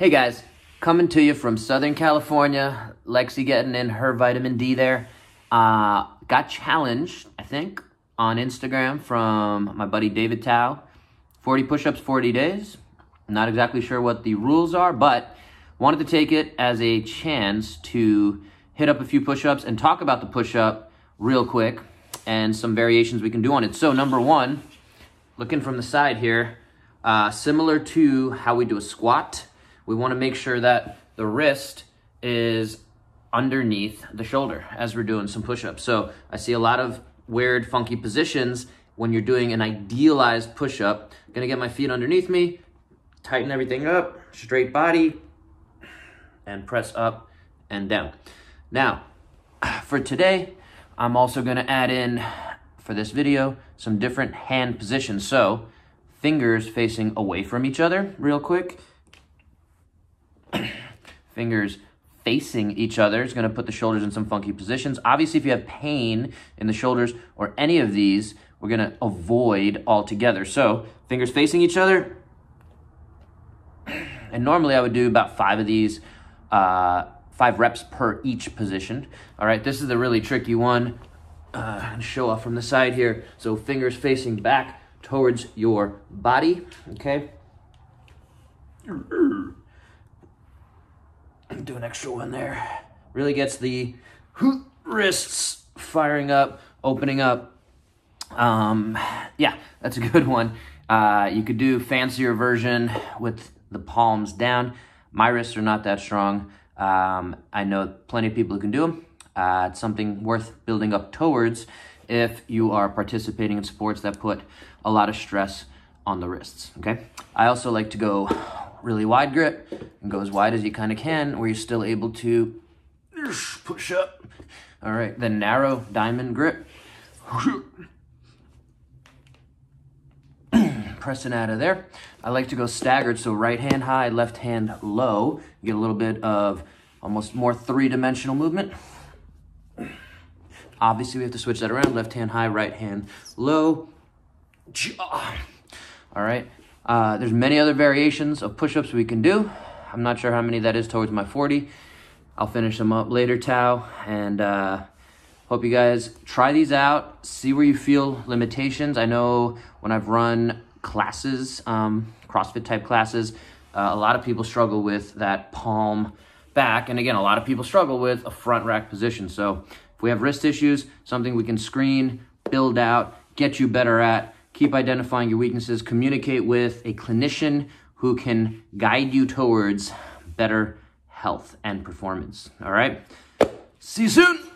Hey guys, coming to you from Southern California. Lexi getting in her vitamin D there. Uh, got challenged, I think, on Instagram from my buddy David Tao. 40 push ups, 40 days. Not exactly sure what the rules are, but wanted to take it as a chance to hit up a few push ups and talk about the push up real quick and some variations we can do on it. So, number one, looking from the side here, uh, similar to how we do a squat, we want to make sure that the wrist is underneath the shoulder as we're doing some push-ups. So I see a lot of weird, funky positions when you're doing an idealized push-up. Gonna get my feet underneath me, tighten everything up, straight body, and press up and down. Now, for today, I'm also gonna add in, for this video, some different hand positions. So, fingers facing away from each other real quick. Fingers facing each other is going to put the shoulders in some funky positions. Obviously, if you have pain in the shoulders or any of these, we're going to avoid altogether. So, fingers facing each other. And normally I would do about five of these, uh, five reps per each position. All right, this is the really tricky one. Uh, show off from the side here. So, fingers facing back towards your body. Okay do an extra one there. Really gets the wrists firing up, opening up. Um, yeah, that's a good one. Uh, you could do fancier version with the palms down. My wrists are not that strong. Um, I know plenty of people who can do them. Uh, it's something worth building up towards if you are participating in sports that put a lot of stress on the wrists, okay? I also like to go really wide grip and go as wide as you kind of can where you're still able to push up. All right, then narrow diamond grip. Pressing out of there. I like to go staggered, so right hand high, left hand low. Get a little bit of almost more three-dimensional movement. Obviously, we have to switch that around. Left hand high, right hand low. All right, uh, there's many other variations of push-ups we can do. I'm not sure how many that is towards my 40. I'll finish them up later, Tao, and uh, hope you guys try these out, see where you feel limitations. I know when I've run classes, um, CrossFit type classes, uh, a lot of people struggle with that palm back, and again, a lot of people struggle with a front rack position. So if we have wrist issues, something we can screen, build out, get you better at, keep identifying your weaknesses, communicate with a clinician who can guide you towards better health and performance. All right? See you soon.